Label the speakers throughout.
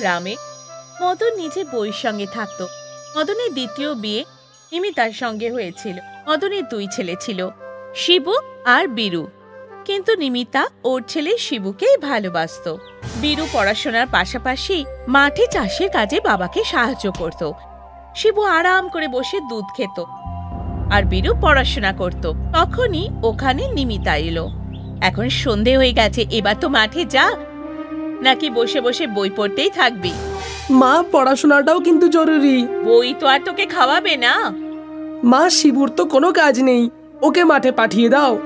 Speaker 1: গ্রামে মদন নিজে বইয়ের সঙ্গে থাকতো। মদনের দ্বিতীয় বিয়ে নিমিতার সঙ্গে হয়েছিল। মদনের দুই ছেলে ছিল, শিবু আর বীরু। কিন্তু নিমিতা ওর ছেলে শিবুকেই ভালোবাসতো। বীরু পড়াশোনার পাশাপাশি মাঠে চাষের কাজে বাবাকে সাহায্য করত। শিবু আরাম করে বসে দুধ খেত আর বীরু পড়াশোনা করত। তখনই ওখানে নিমিতা এলো। এখন সন্ধে হয়ে গেছে, এবার তো মাঠে যা নাকি বসে বসে বই পড়তেই থাকবি?
Speaker 2: মা পড়াশোনাটাও কিন্তু জরুরি।
Speaker 1: বই তো আর তোকে খাওয়াবে না।
Speaker 2: মা শিবুর তো কোনো কাজ নেই। ওকে মাঠে পাঠিয়ে দাও।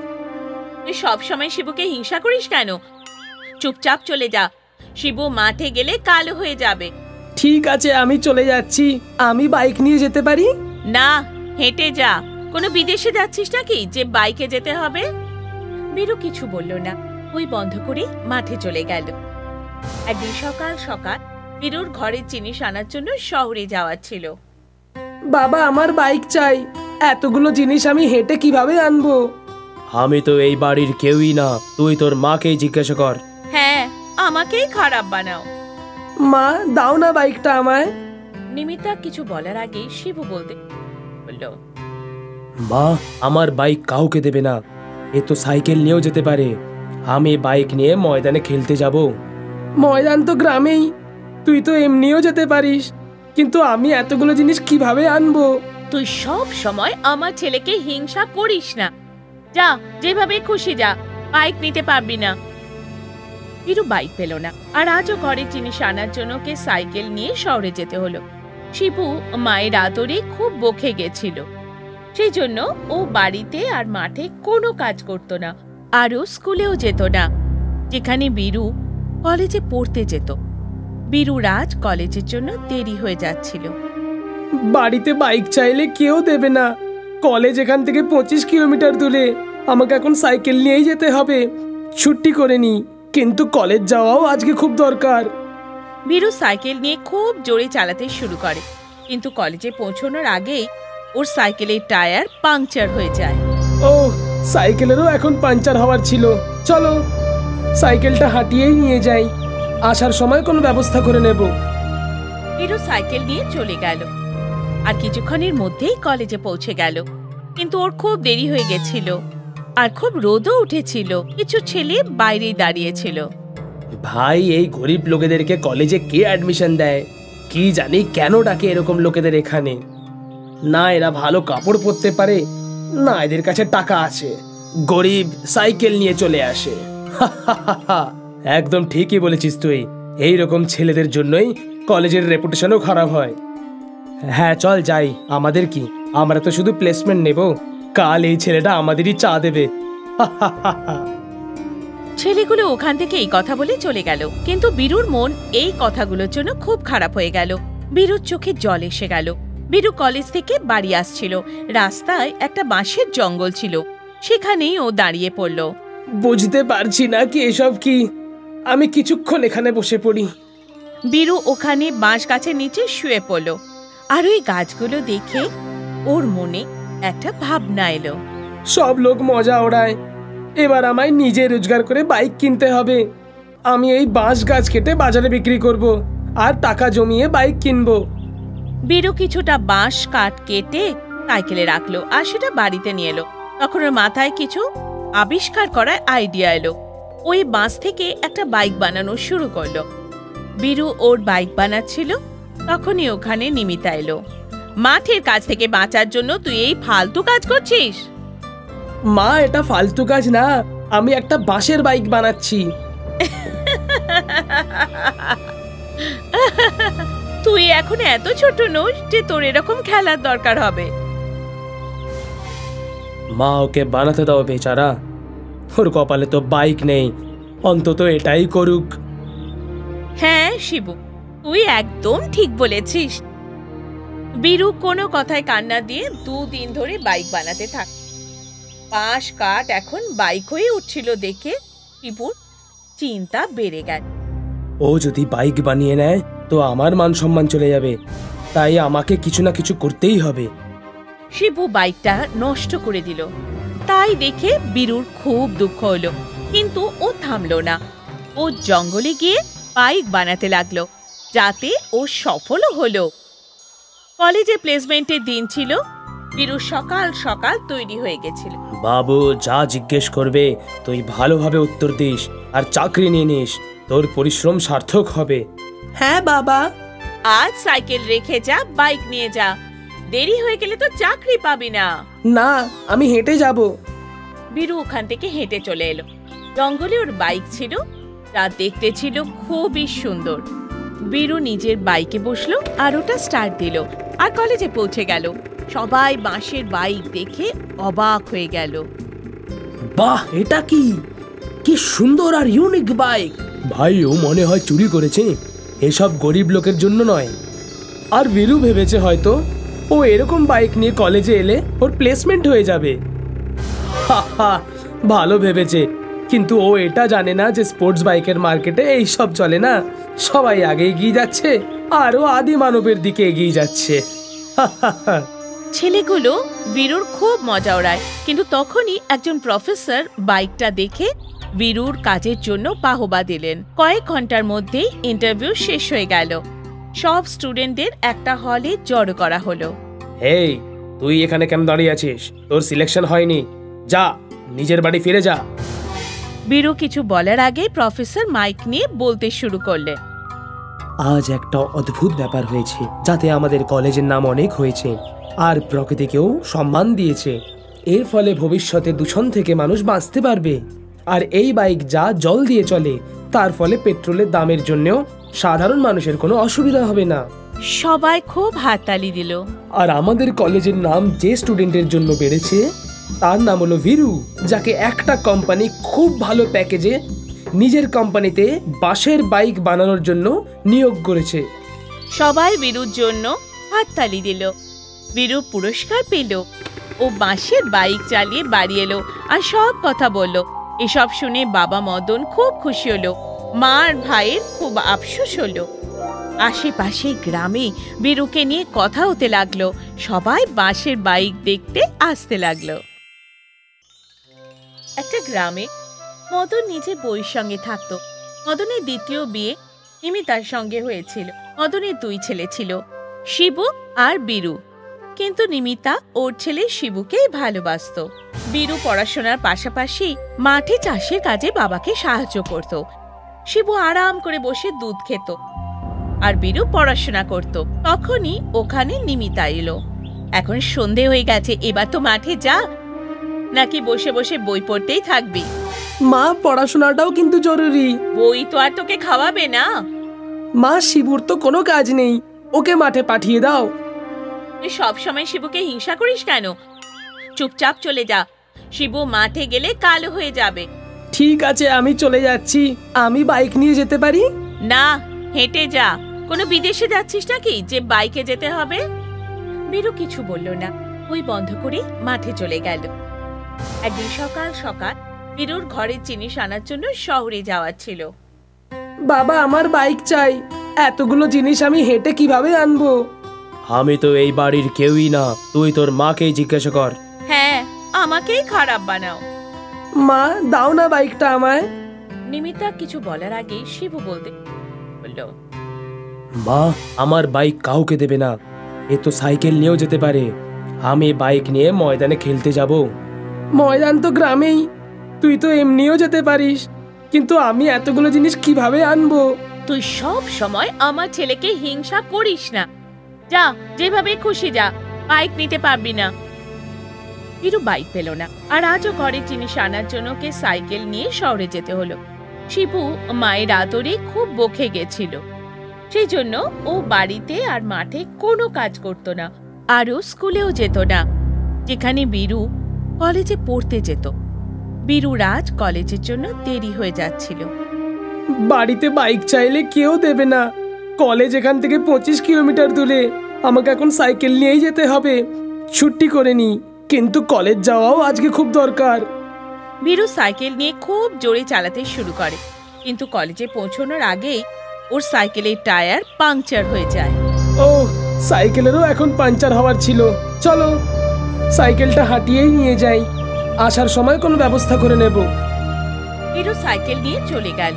Speaker 1: তুই সবসময় শিবুকে হিংসা করিস কেন? চুপচাপ চলে যা। শিবু মাঠে গেলে কালো হয়ে যাবে।
Speaker 2: ঠিক আছে আমি চলে যাচ্ছি। আমি বাইক নিয়ে যেতে পারি?
Speaker 1: না হেঁটে যা। কোনো বিদেশে যাচ্ছিস নাকি যে বাইকে যেতে হবে? বীরু কিছু বলল না। ওই বন্ধ করে মাঠে চলে গেল। একদিন সকাল সকাল বীরুর ঘরের জিনিস আনার জন্য শহরে যাওয়ার ছিল।
Speaker 2: বাবা আমার বাইক চাই। এতগুলো জিনিস আমি হেঁটে কীভাবে আনব? আমি তো এই বাড়ির কেউই না। তুই তোর মাকেই জিজ্ঞাসা কর।
Speaker 1: হ্যাঁ আমাকেই খারাপ বানাও।
Speaker 2: মা দাও না বাইকটা আমায়।
Speaker 1: নিমিতা কিছু বলার আগে শিবু বলতে বলল
Speaker 2: মা আমার বাইক কাউকে দেবে না। এ তো সাইকেল নিয়েও যেতে পারে। আমি বাইক নিয়ে ময়দানে খেলতে যাব। ময়দান তো গ্রামেই। তুই তো এমনিও যেতে পারিস। কিন্তু আমি এতগুলো জিনিস কীভাবে আনব?
Speaker 1: তুই সব সময় আমার ছেলেকে হিংসা করিস না। যা যেভাবে খুশি যা, বাইক নিতে পারবি না। বীরু বাইক পেল না, আর আজও ঘরের জিনিস আনার জন্য ওকে সাইকেল নিয়ে শহরে যেতে হলো। শিবু মায়ের আদরে খুব বকে গেছিল। সেই জন্য ও বাড়িতে আর মাঠে কোনো কাজ করত না, আরও স্কুলেও যেত না। যেখানে বীরু কলেজে পড়তে যেত। বীরু রাজ কলেজের জন্য দেরি হয়ে যাচ্ছিল।
Speaker 2: বাড়িতে বাইক চাইলে কেউ দেবে না। কলেজ এখান থেকে পঁচিশ কিলোমিটার দূরে। আমাকে এখন সাইকেল নিয়েই যেতে হবে। ছুটি করে নি কিন্তু কলেজ যাওয়াও আজকে খুব দরকার।
Speaker 1: বীরু সাইকেল নিয়ে খুব জোরে চালাতে শুরু করে। কিন্তু কলেজে পৌঁছানোর আগেই ওর সাইকেলের টায়ার পাংচার হয়ে যায়।
Speaker 2: ও সাইকেলেরও এখন পাংচার হওয়ার ছিল। চলো। সাইকেলটা হাঁটিয়েই নিয়ে যাই। আসার সময় কোনো ব্যবস্থা করে নেব।
Speaker 1: বীরু সাইকেল নিয়ে চলে গেল। আর কিছুক্ষণের মধ্যেই কলেজে পৌঁছে গেল। কিন্তু ওর খুব দেরি হয়ে গেছিল। আর খুব রোদও উঠেছিল। কিছু ছেলে বাইরেই দাঁড়িয়েছিল।
Speaker 2: ভাই এই গরিব লোকেদেরকে কলেজে কে অ্যাডমিশন দেয়? কি জানি কেন ডাকে এরকম লোকেদের এখানে? না এরা ভালো কাপড় পরতে পারে। না এদের কাছে টাকা আছে। গরিব সাইকেল নিয়ে চলে আসে। একদম ঠিকই বলেছিস তুই। এই রকম ছেলেদের জন্যই কলেজের রেপুটেশনও খারাপ হয়। হ্যাঁ চল যাই। আমাদের কি? আমরা তো শুধু প্লেসমেন্ট নেব। কাল এই ছেলেটা আমাদেরই চা দেবে।
Speaker 1: ছেলেগুলো ওখান থেকে এই কথা বলে চলে গেল। কিন্তু বীরুর মন এই কথাগুলোর জন্য খুব খারাপ হয়ে গেল। বীরুর চোখে জল এসে গেল। বীরু কলেজ থেকে বাড়ি আসছিল। রাস্তায় একটা বাঁশের জঙ্গল ছিল। সেখানেই ও দাঁড়িয়ে পড়ল।
Speaker 2: বুঝতে পারছি না কি এসব কি। আমি কিছুক্ষণ এখানে বসে পড়ি।
Speaker 1: বীরু ওখানে বাঁশ গাছের নিচে শুয়ে পড়ল। আর ওই গাছগুলো দেখে ওর মনে একটা ভাবনা এলো।
Speaker 2: সব লোক মজা ওড়ায়। এবার আমায় নিজে রোজগার করে বাইক কিনতে হবে। আমি এই বাঁশ গাছ কেটে বাজারে বিক্রি করব আর টাকা জমিয়ে বাইক কিনব।
Speaker 1: বীরু কিছুটা বাঁশ কাঠ কেটে সাইকেলে রাখল আর সেটা বাড়িতে নিয়ে এলো। তখন ওর মাথায় কিছু আবিষ্কার করার আইডিয়া এলো। ওই বাঁশ থেকে একটা বাইক বানানো শুরু করল। বীরু ওর বাইক বানাচ্ছিল তখনই ওখানে নিমিতা এলো। মাঠের কাজ থেকে বাঁচার জন্য তুই এই ফালতু কাজ করছিস?
Speaker 2: মা এটা ফালতু কাজ না। আমি একটা বাঁশের বাইক বানাচ্ছি।
Speaker 1: তুই এখন এত ছোট নোস যে তোর এরকম খেলার দরকার হবে।
Speaker 2: মা ওকে বানাতে দাও বেচারা। ওর কপালে তো বাইক নেই। অন্তত এটাই করুক।
Speaker 1: হ্যাঁ শিবু তুই একদম ঠিক বলেছিস। বীরু কোনো কথায় কান্না দিয়ে দুদিন ধরে বাইক বানাতে থাক। পাশ কাঠ এখন বাইক হয়ে উঠছিল দেখে শিবুর চিন্তা বেড়ে গেল।
Speaker 2: ও যদি বাইক বানিয়ে নেয় তো আমার মান সম্মান চলে যাবে। তাই আমাকে কিছু না কিছু করতেই হবে।
Speaker 1: শিবু বাইকটা নষ্ট করে দিল। তাই দেখে বীরুর খুব দুঃখ হলো। কিন্তু ও থামলো না। ও জঙ্গলে গিয়ে বাইক বানাতে লাগল যাতে ও সফলও হলো। কলেজে প্লেসমেন্টের দিন ছিল। বীরু সকাল সকাল তৈরি হয়ে গেছিল।
Speaker 2: বাবু যা জিজ্ঞেস করবে তুই ভালোভাবে উত্তর দিস আর চাকরি নিয়ে নিস। তোর পরিশ্রম সার্থক হবে।
Speaker 3: হ্যাঁ বাবা।
Speaker 1: আজ সাইকেল রেখে যা বাইক নিয়ে যা। দেরি হয়ে গেলে তো চাকরি পাবি না।
Speaker 3: না আমি হেঁটে যাব।
Speaker 1: বীরু ওখান থেকে হেঁটে চলে এলো। জঙ্গলে ওর বাইক ছিল তা দেখতে ছিল খুবই সুন্দর। বীরু নিজের বাইকে বসল আর ওটা স্টার্ট দিল আর কলেজে পৌঁছে গেল। সবাই বাঁশের বাইক দেখে অবাক হয়ে গেল।
Speaker 3: বাহ এটা কি? কি সুন্দর আর ইউনিক বাইক।
Speaker 2: ভাই ও মনে হয় চুরি করেছে। এসব গরিব লোকের জন্য নয়। আর বীরু ভেবেছে হয়তো ও এরকম বাইক নিয়ে কলেজে এলে ওর প্লেসমেন্ট হয়ে যাবে। ভালো ভেবেছে। কিন্তু ও এটা জানে না যে স্পোর্টস বাইকের মার্কেটে এই সব চলে না। সবাই আগে এগিয়ে যাচ্ছে আর ও আদি মানবের দিকে এগিয়ে যাচ্ছে।
Speaker 1: ছেলেগুলো বীরুর খুব মজা ওড়ায়, কিন্তু তখনই একজন প্রফেসর বাইকটা দেখে বীরুর কাজের জন্য বাহবা দিলেন। কয়েক ঘণ্টার মধ্যেই ইন্টারভিউ শেষ হয়ে গেল। সব স্টুডেন্টদের একটা হলে জড়ো করা হলো।
Speaker 2: এই তুই এখানে কেন দাঁড়িয়ে আছিস? তোর সিলেকশন হয়নি। যা নিজের বাড়ি ফিরে যা।
Speaker 1: বীরু কিছু বলার আগে প্রফেসর মাইক নিয়ে বলতে শুরু করলেন
Speaker 2: আজ একটা অদ্ভুত ব্যাপার হয়েছে যাতে আমাদের কলেজের নাম অনেক হয়েছে আর প্রকৃতিকেও সম্মান দিয়েছে। এর ফলে ভবিষ্যতে দূষণ থেকে মানুষ বাঁচতে পারবে। আর এই বাইক যা জল দিয়ে চলে তার ফলে পেট্রোলের দামের জন্যও সাধারণ মানুষের কোনো অসুবিধা হবে না।
Speaker 1: সবাই খুব হাততালি দিল।
Speaker 2: আর আমাদের কলেজের নাম যে স্টুডেন্টের জন্য বেড়েছে তার নাম হলো ভিরু যাকে একটা কোম্পানি খুব ভালো প্যাকেজে নিজের কোম্পানিতে বাঁশের বাইক বানানোর জন্য নিয়োগ করেছে।
Speaker 1: সবাই বীরুর জন্য হাততালি দিল। বীরু পুরস্কার পেল ও বাঁশের বাইক চালিয়ে বাড়ি এলো আর সব কথা বলল। এসব শুনে বাবা মদন খুব খুশি হলো। মা আর ভাইয়ের খুব আফসোস হলো। আশেপাশে গ্রামে বীরুকে নিয়ে কথা হতে লাগল। সবাই বাঁশের বাইক দেখতে আসতে লাগল। একটা গ্রামে মদন নিজে বইয়ের সঙ্গে থাকতো। মদনের দ্বিতীয় বিয়ে নিমিতার সঙ্গে হয়েছিল। মদনের দুই ছেলে ছিল, শিবু আর বীরু। কিন্তু নিমিতা ওর ছেলে শিবুকেই ভালোবাসতো। বীরু পড়াশোনার পাশাপাশি মাঠে চাষের কাজে বাবাকে সাহায্য করত। শিবু আরাম করে বসে দুধ খেত। আর বীরু পড়াশোনা করত। তখনই ওখানে নিমিতা এলো। এখন সন্ধে হয়ে গেছে এবার তো মাঠে যা। নাকি বসে বসে বই পড়তেই থাকবি?
Speaker 3: মা পড়াশোনাটাও কিন্তু জরুরি।
Speaker 1: বই তো আর তোকে খাওয়াবে না।
Speaker 3: মা শিবুর তো কোনো কাজ নেই। ওকে মাঠে পাঠিয়ে দাও।
Speaker 1: তুই সবসময় শিবুকে হিংসা করিস কেন? চুপচাপ চলে যা। শিবু মাঠে গেলে কালো হয়ে যাবে।
Speaker 3: ঠিক আছে আমি চলে যাচ্ছি। আমি বাইক নিয়ে যেতে পারি?
Speaker 1: না হেঁটে যা। কোনো বিদেশে যাচ্ছিস নাকি? যে বাইকে যেতে হবে? বীরু কিছু বলল না। ওই বন্ধ করে মাঠে চলে গেল। একদিন সকাল সকাল বীরুর ঘরের জিনিস আনার জন্য শহরে যাওয়ার ছিল।
Speaker 3: বাবা আমার বাইক চাই। এতগুলো জিনিস আমি হেঁটে কীভাবে আনব?
Speaker 2: আমি তো এই বাড়ির কেউই না। তুই তোর মাকেই জিজ্ঞাসা কর।
Speaker 1: হ্যাঁ আমাকেই খারাপ বানাও।
Speaker 3: মা দাও না বাইকটা আমায়।
Speaker 1: নিমিতা কিছু বলার আগে শিবু বলতে বলল
Speaker 2: মা আমার বাইক কাউকে দেবে না। এ তো সাইকেল নিয়েও যেতে পারে। আমি বাইক নিয়ে ময়দানে খেলতে যাব।
Speaker 3: ময়দান তো গ্রামেই। তুই তো এমনিও যেতে পারিস। কিন্তু আমি এতগুলো জিনিস কীভাবে আনব?
Speaker 1: তুই সব সময় আমার ছেলেকে হিংসা করিস না। যা যেভাবে খুশি যা। বাইক নিতে পারবি না। বীরু বাইক পেল না। আর আজও ঘরের জিনিস আনার জন্য ওকে সাইকেল নিয়ে শহরে যেতে হলো। শিবু মায়ের আদরে খুব বকে গেছিল। সেই জন্য ও বাড়িতে আর মাঠে কোনো কাজ করতো না। আরও স্কুলেও যেত না। যেখানে বীরু কলেজে পড়তে যেত। বীরু রাজ কলেজের জন্য দেরি হয়ে যাচ্ছিল।
Speaker 3: বাড়িতে বাইক চাইলে কেউ দেবে না। কলেজ এখান থেকে পঁচিশ কিলোমিটার দূরে। আমাকে এখন সাইকেল নিয়েই যেতে হবে। ছুটি করে নি কিন্তু কলেজ যাওয়াও আজকে খুব দরকার।
Speaker 1: বীরু সাইকেল নিয়ে খুব জোরে চালাতে শুরু করে। কিন্তু কলেজে পৌঁছানোর আগেই ওর সাইকেলের টায়ার পাংচার হয়ে যায়।
Speaker 3: ও সাইকেলেরও এখন পাংচার হওয়ার ছিল। চলো সাইকেলটা হাঁটিয়েই নিয়ে যাই। আসার সময় কোনো ব্যবস্থা করে নেব।
Speaker 1: বীরু সাইকেল নিয়ে চলে গেল।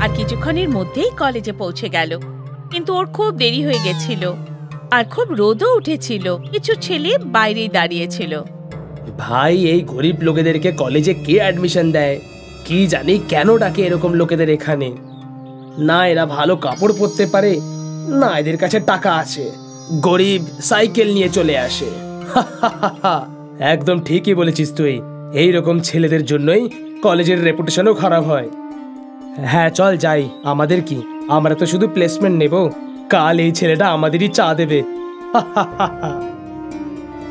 Speaker 1: আর কিছুক্ষণের মধ্যেই কলেজে পৌঁছে গেল। কিন্তু ওর খুব দেরি হয়ে গেছিল। আর খুব রোদও উঠেছিল। কিছু ছেলে বাইরেই দাঁড়িয়েছিল।
Speaker 2: ভাই, এই গরিব লোকেদেরকে কলেজে কে অ্যাডমিশন দেয়? কি জানি কেন ডাকে এরকম লোকেদের এখানে? না, এরা ভালো কাপড় পরতে পারে, না, এদের কাছে টাকা আছে। গরিব সাইকেল নিয়ে চলে আসে। একদম ঠিকই বলেছিস তুই। এই রকম ছেলেদের জন্যই কলেজের রেপুটেশনও খারাপ হয়। হ্যাঁ চল যাই। আমাদের কি? আমরা তো শুধু প্লেসমেন্ট নেব। কাল এই ছেলেটা আমাদেরই চা দেবে।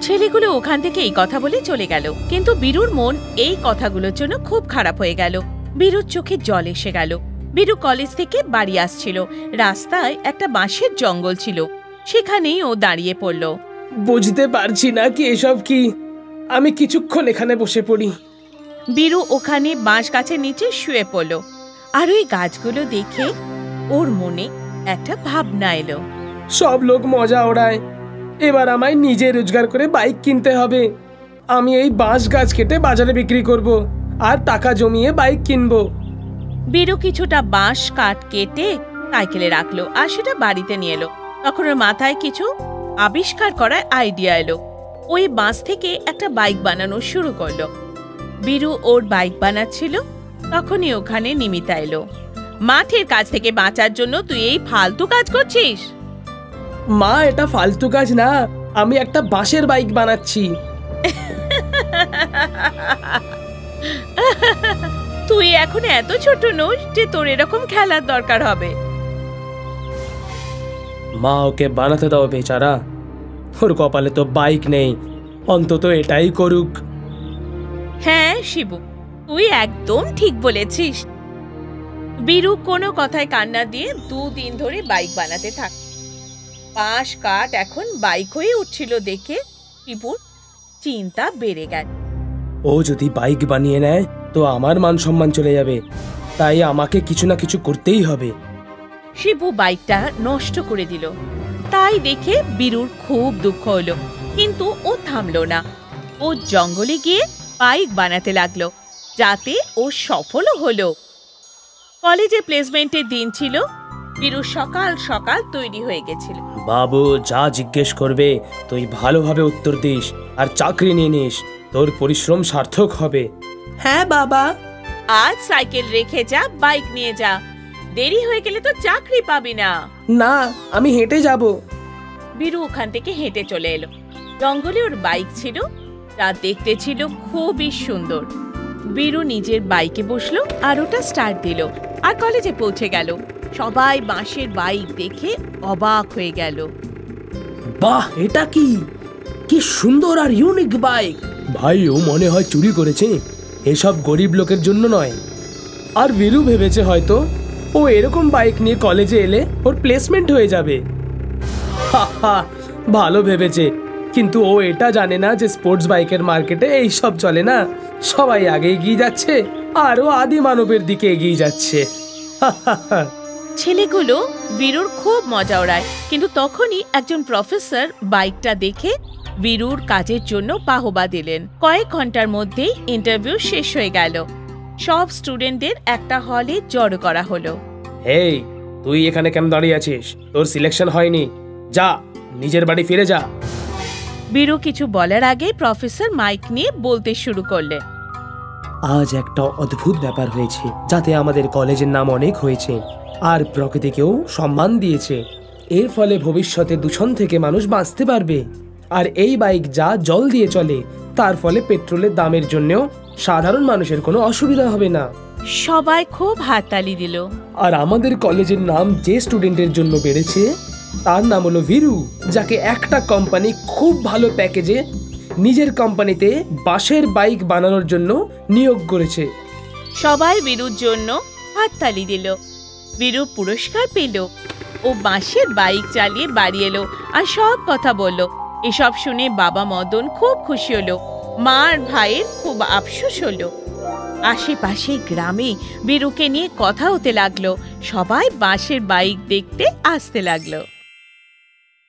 Speaker 1: ছেলেগুলো ওখান থেকে এই কথা বলে চলে গেল। কিন্তু বীরুর মন এই কথাগুলোর জন্য খুব খারাপ হয়ে গেল। বীরুর চোখে জল এসে গেল। বীরু কলেজ থেকে বাড়ি আসছিল। রাস্তায় একটা বাঁশের জঙ্গল ছিল। সেখানেই ও দাঁড়িয়ে পড়ল।
Speaker 2: বুঝতে পারছি না কি এসব কি। আমি কিছুক্ষণ এখানে বসে পড়ি।
Speaker 1: বীরু ওখানে বাঁশ গাছের নিচে শুয়ে পড়ল। আর ওই গাছগুলো দেখে ওর মনে একটা ভাবনা এলো।
Speaker 2: সব লোক মজা ওড়ায়। এবার আমায় নিজে রোজগার করে বাইক কিনতে হবে। আমি এই বাঁশ গাছ কেটে বাজারে বিক্রি করব আর টাকা জমিয়ে বাইক কিনবো।
Speaker 1: বীরু কিছুটা বাঁশ কাঠ কেটে সাইকেলে রাখল আর সেটা বাড়িতে নিয়ে এলো। তখন ওর মাথায় কিছু আবিষ্কার করার আইডিয়া এলো। ওই বাঁশ থেকে একটা বাইক বানানো শুরু করল। বীরু ওর বাইক বানাচ্ছিল তখনই ওখানে নিমিতা এলো। মাঠের কাজ থেকে বাঁচার জন্য তুই এই ফালতু কাজ করছিস?
Speaker 2: মা এটা ফালতু কাজ না। আমি একটা বাঁশের বাইক বানাচ্ছি।
Speaker 1: তুই এখন এত ছোট নোস যে তোর এরকম খেলার দরকার হবে।
Speaker 2: মা ওকে বানাতে দাও বেচারা। ওর কপালে তো বাইক নেই। অন্তত এটাই করুক।
Speaker 1: হ্যাঁ শিবু তুই একদম ঠিক বলেছিস। বীরু কোনো কথায় কান্না দিয়ে দুদিন ধরে বাইক বানাতে থাক। পাশ কাঠ এখন বাইক হয়ে উঠছিল দেখে শিবুর চিন্তা বেড়ে গেল।
Speaker 2: ও যদি বাইক বানিয়ে নেয় তো আমার মান সম্মান চলে যাবে। তাই আমাকে কিছু না কিছু করতেই হবে।
Speaker 1: শিবু বাইকটা নষ্ট করে দিল। তাই দেখে বীরুর খুব দুঃখ হলো। কিন্তু ও থামলো না। ও জঙ্গলে গিয়ে বাইক বানাতে লাগল যাতে ও সফলও হলো। কলেজে প্লেসমেন্টের দিন ছিল। বীরু সকাল সকাল তৈরি হয়ে গেছিল।
Speaker 2: বাবু যা জিজ্ঞেস করবে তুই ভালোভাবে উত্তর দিস আর চাকরি নিয়ে নিস। তোর পরিশ্রম সার্থক হবে।
Speaker 3: হ্যাঁ বাবা।
Speaker 1: আজ সাইকেল রেখে যা বাইক নিয়ে যা। দেরি হয়ে গেলে তো চাকরি পাবি না।
Speaker 3: না আমি হেঁটে যাব।
Speaker 1: বীরু ওখান থেকে হেঁটে চলে এলো। জঙ্গলে ওর বাইক ছিল। তা দেখতে ছিল খুবই সুন্দর। বীরু নিজের বাইকে বসল, আর ওটা স্টার্ট দিল, আর কলেজে পৌঁছে গেল। সবাই বাঁশের বাইক দেখে অবাক হয়ে গেল।
Speaker 2: বাহ, এটা কি? কি সুন্দর আর ইউনিক বাইক। ভাই, ও মনে হয় চুরি করেছে। এসব গরিব লোকের জন্য নয়। আর বীরু ভেবেছে হয়তো ও এরকম বাইক নিয়ে কলেজে এলে ওর প্লেসমেন্ট হয়ে যাবে। ভালো ভেবেছে। কিন্তু ও এটা জানে না যে স্পোর্টস বাইকের মার্কেটে এই সব চলে না। সবাই আগে এগিয়ে যাচ্ছে আর ও আদি মানবের দিকে এগিয়ে যাচ্ছে।
Speaker 1: ছেলেগুলো বীরুর খুব মজা ওড়ায় কিন্তু তখনই একজন প্রফেসর বাইকটা দেখে বীরুর কাজের জন্য বাহবা দিলেন। কয়েক ঘণ্টার মধ্যেই ইন্টারভিউ শেষ হয়ে গেল। সব স্টুডেন্টদের একটা হলে জড়ো করা হলো।
Speaker 2: এই তুই এখানে কেন দাঁড়িয়ে আছিস? তোর সিলেকশন হয়নি। যা নিজের বাড়ি ফিরে যা।
Speaker 1: বীরু কিছু বলার আগে প্রফেসর মাইক নিয়ে বলতে শুরু করলেন।
Speaker 2: আজ একটা অদ্ভুত ব্যাপার হয়েছে যাতে আমাদের কলেজের নাম অনেক হয়েছে আর প্রকৃতিকেও সম্মান দিয়েছে। এর ফলে ভবিষ্যতে দূষণ থেকে মানুষ বাঁচতে পারবে। আর এই বাইক যা জল দিয়ে চলে তার ফলে পেট্রোলের দামের জন্যও সাধারণ মানুষের কোনো অসুবিধা হবে না।
Speaker 1: সবাই খুব হাততালি দিল।
Speaker 2: আর আমাদের কলেজের নাম যে স্টুডেন্টের জন্য বেড়েছে তার নাম হলো ভিরু যাকে একটা কোম্পানি খুব ভালো প্যাকেজে নিজের কোম্পানিতে বাঁশের বাইক বানানোর জন্য নিয়োগ করেছে।
Speaker 1: সবাই বীরুর জন্য হাততালি দিল। বীরু পুরস্কার পেল ও বাঁশের বাইক চালিয়ে বাড়ি এলো আর সব কথা বলল। এসব শুনে বাবা মদন খুব খুশি হলো। মা আর ভাইয়ের খুব আফসোস হলো। আশেপাশে গ্রামে বীরুকে নিয়ে কথা হতে লাগল। সবাই বাঁশের বাইক দেখতে আসতে লাগল।